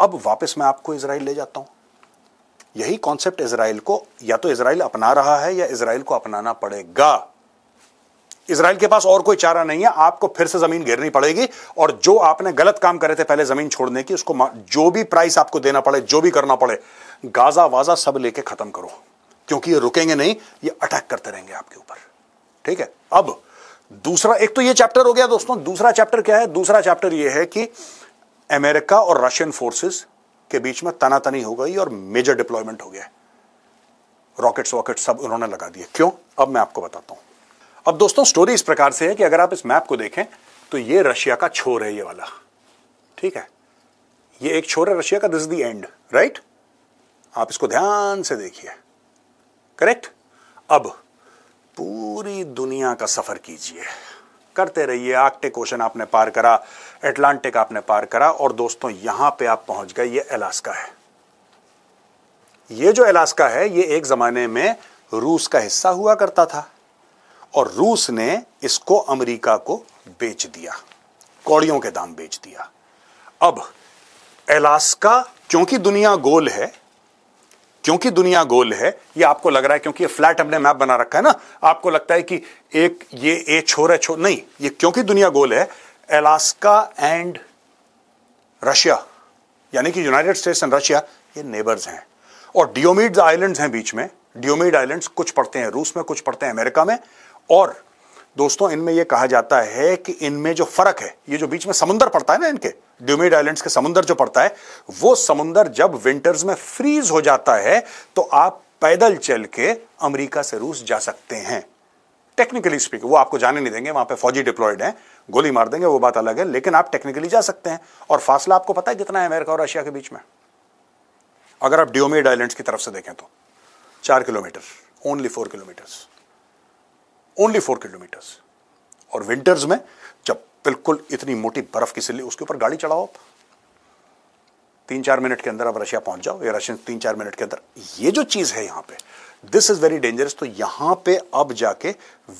अब वापस मैं आपको इसराइल ले जाता हूँ। यही कॉन्सेप्ट इसराइल को या तो इसराइल अपना रहा है या इसराइल को अपनाना पड़ेगा। इसराइल के पास और कोई चारा नहीं है, आपको फिर से ज़मीन घेरनी पड़ेगी और जो आपने गलत काम करे थे पहले ज़मीन छोड़ने की, उसको जो भी प्राइस आपको देना पड़े, जो भी करना पड़े, गाजा वाजा सब लेके खत्म करो। क्योंकि ये रुकेंगे नहीं, ये अटैक करते रहेंगे आपके ऊपर। ठीक है? अब दूसरा, एक तो ये चैप्टर हो गया दोस्तों, दूसरा चैप्टर क्या है? दूसरा चैप्टर ये है कि अमेरिका और रशियन फोर्सेस के बीच में तनातनी हो गई और मेजर डिप्लॉयमेंट हो गया रॉकेट्स वॉकेट सब उन्होंने लगा दिए। क्यों? अब मैं आपको बताता हूँ। अब दोस्तों स्टोरी इस प्रकार से है कि अगर आप इस मैप को देखें तो ये रशिया का छोर है ये वाला। ठीक है? ये एक छोर है, रशिया का। दिस द एंड राइट आप इसको ध्यान से देखिए। करेक्ट अब पूरी दुनिया का सफ़र कीजिए। करते रहिए। आर्कटिक ओशन आपने पार करा, एटलांटिक आपने पार करा और दोस्तों, यहाँ पे आप पहुँच गए, ये अलास्का है। ये जो अलास्का है, ये एक जमाने में रूस का हिस्सा हुआ करता था और रूस ने इसको अमेरिका को बेच दिया, कौड़ियों के दाम बेच दिया। अब अलास्का, क्योंकि दुनिया गोल है क्योंकि दुनिया गोल है, ये आपको लग रहा है क्योंकि ये फ्लैट हमने मैप बना रखा है ना, आपको लगता है कि एक ये ए छोर है छोर नहीं, ये क्योंकि दुनिया गोल है, अलास्का एंड रशिया, यानी कि यूनाइटेड स्टेट्स एंड रशिया, ये नेबर्स हैं। और डियोमिड आइलैंड्स हैं बीच में, डियोमिड आइलैंड्स कुछ पड़ते हैं रूस में, कुछ पड़ते हैं अमेरिका में, और दोस्तों, इनमें यह कहा जाता है कि इनमें जो फ़र्क है, ये जो बीच में समुंदर पड़ता है ना इनके ड्यूमिड आइलैंड्स के समुंदर जो पड़ता है, वो समुंदर जब विंटर्स में फ्रीज हो जाता है तो आप पैदल चल के अमेरिका से रूस जा सकते हैं। टेक्निकली स्पीक वो आपको जाने नहीं देंगे, वहाँ पे फौजी डिप्लॉयड हैं, गोली मार देंगे, वो बात अलग है, लेकिन आप टेक्निकली जा सकते हैं। और फासला आपको पता है कितना है अमेरिका और रशिया के बीच में? अगर आप डियोमिड आइलैंड्स की तरफ़ से देखें तो चार kilometre only four kilometres only four kilometres. और विंटर्स में जब बिल्कुल इतनी मोटी बर्फ़ की सिल्ली उसके ऊपर गाड़ी चढ़ाओ आप। तीन चार मिनट के अंदर अब रशिया पहुँच जाओ, या रशियन तीन चार मिनट के अंदर। ये जो चीज़ है यहाँ पे दिस इज़ वेरी डेंजरस तो यहाँ पे अब जाके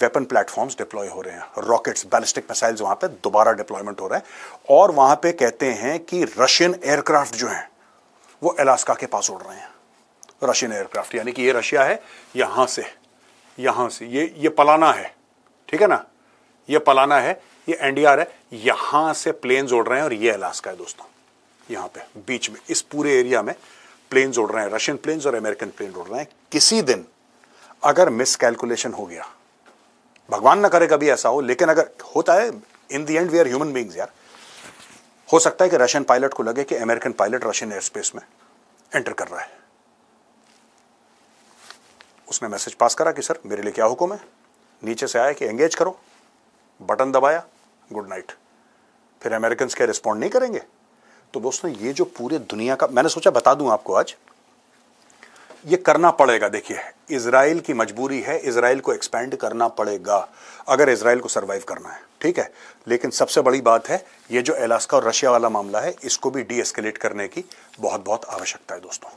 वेपन प्लेटफॉर्म्स डिप्लॉय हो रहे हैं। रॉकेट्स बैलिस्टिक मिसाइल्स वहाँ पे दोबारा डिप्लॉयमेंट हो रहा है। और वहाँ पे कहते हैं कि रशियन एयरक्राफ्ट जो हैं, वो अलास्का के पास उड़ रहे हैं। रशियन एयरक्राफ्ट यानी कि ये रशिया है, यहाँ से। यहाँ से। ये ये पलाना है। ठीक है ना? ये पलाना है, ये एनडीआर है। यहाँ से प्लेन्स उड़ रहे हैं और ये अलास्का है दोस्तों। यहाँ पे, बीच में, इस पूरे एरिया में प्लेन्स उड़ रहे हैं। रशियन प्लेन्स और अमेरिकन प्लेन उड़ रहे हैं। किसी दिन अगर मिस कैलकुलेशन हो गया, भगवान ना करे कभी ऐसा हो, लेकिन अगर होता है in the end we are human beings यार। हो सकता है कि रशियन पायलट को लगे कि American pilot Russian air space में एंटर कर रहा है। उसने मैसेज पास करा कि, सर, मेरे लिए क्या हुक्म है? नीचे से आया कि एंगेज करो। बटन दबाया गुड नाइट फिर अमेरिकन क्या रिस्पॉन्ड नहीं करेंगे? तो दोस्तों, ये जो पूरे दुनिया का, मैंने सोचा बता दूँ आपको आज, ये करना पड़ेगा। देखिए इसराइल की मजबूरी है इसराइल को एक्सपेंड करना पड़ेगा, अगर इसराइल को सरवाइव करना है, ठीक है? लेकिन सबसे बड़ी बात है, ये जो अलास्का और रशिया वाला मामला है, इसको भी डी एस्केलेट करने की बहुत बहुत आवश्यकता है दोस्तों।